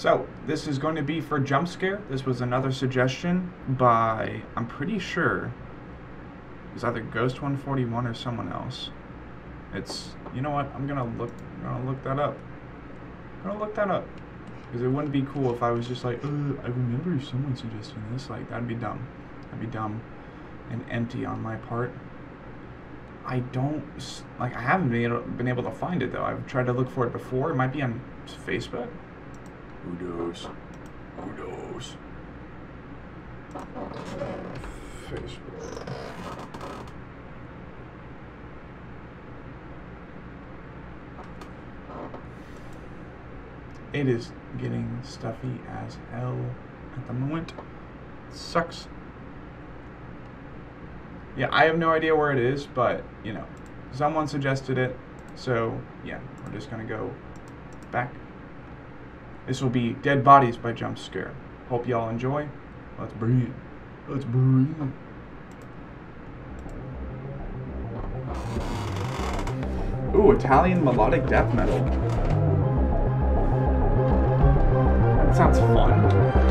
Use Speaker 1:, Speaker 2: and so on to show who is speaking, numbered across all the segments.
Speaker 1: So, this is going to be for Jumpscare. This was another suggestion by, I'm pretty sure, it's either Ghost 141 or someone else. It's, you know what, I'm gonna look, I'm gonna look that up. I'm gonna look that up. Because it wouldn't be cool if I was just like, I remember someone suggesting this. Like, that'd be dumb. That'd be dumb and empty on my part. I don't, like, I haven't been been able to find it, though. I've tried to look for it before. It might be on Facebook. Who knows? Who knows? Facebook. It is getting stuffy as hell at the moment. sucks. Yeah, I have no idea where it is, but, you know, someone suggested it. So, yeah, we're just going to go back. This will be Dead Bodies by Jumpscare. Hope y'all enjoy. Let's breathe. Let's breathe. Ooh, Italian melodic death metal. That sounds fun.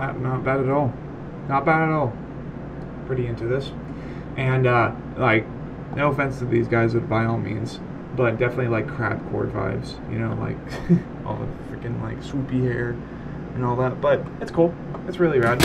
Speaker 1: Not bad, not bad at all. Not bad at all. Pretty into this, and uh, like, no offense to these guys, but by all means, but definitely like crabcore vibes. You know, like all the freaking like swoopy hair and all that. But it's cool. It's really rad.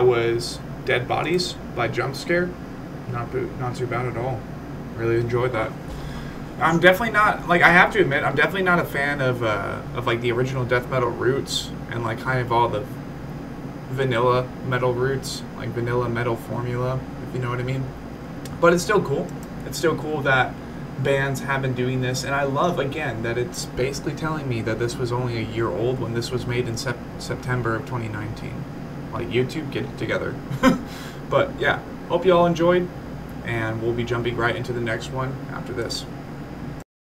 Speaker 1: Was Dead Bodies by Jumpscare. Not not too bad at all. Really enjoyed that. I'm definitely not like I have to admit I'm definitely not a fan of uh, of like the original death metal roots and like kind of all the vanilla metal roots, like vanilla metal formula, if you know what I mean. But it's still cool. It's still cool that bands have been doing this, and I love again that it's basically telling me that this was only a year old when this was made in sep- September of 2019. Like YouTube, get it together. but yeah, hope you all enjoyed, and we'll be jumping right into the next one after this.